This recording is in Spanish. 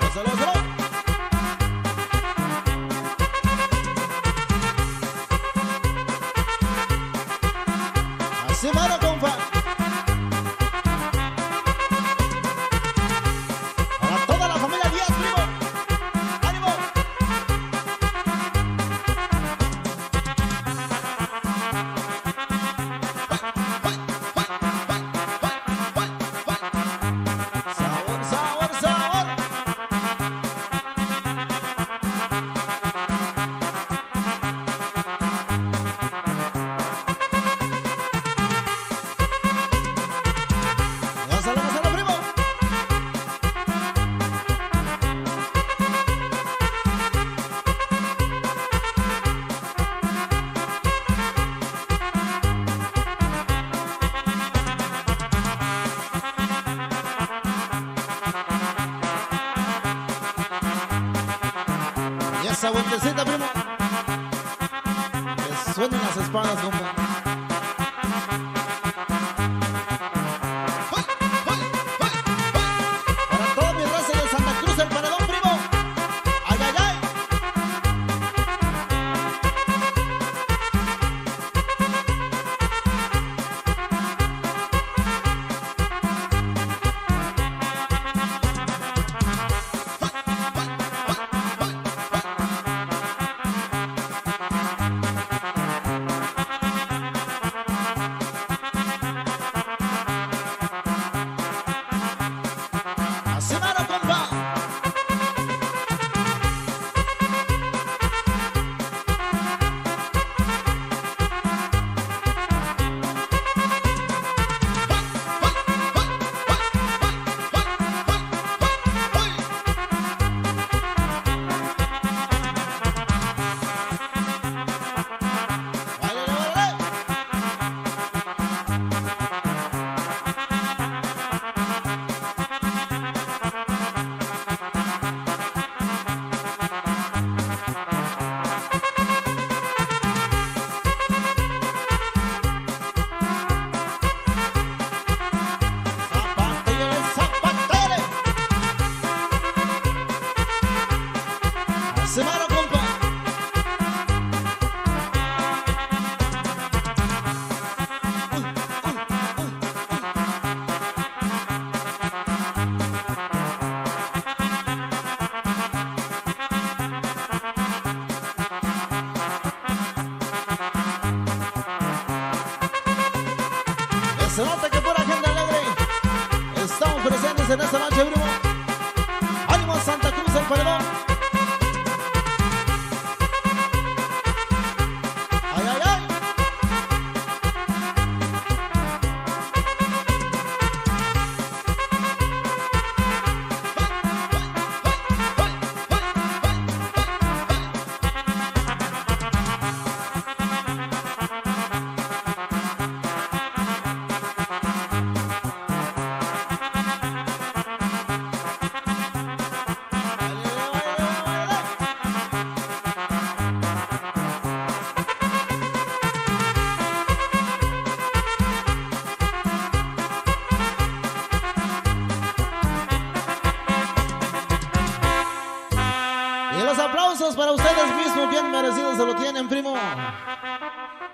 Gózalo, gózalo. Así mano, compa. Esa vueltecita, primo. Que suenen las espadas, compa. Se nota que pura gente alegre. Estamos presentes en esta noche, primo. Ánimo Santa Cruz al paredón. Aplausos para ustedes mismos, bien merecidos se lo tienen, primo.